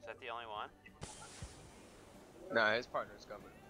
Is that the only one? No, his partner's coming.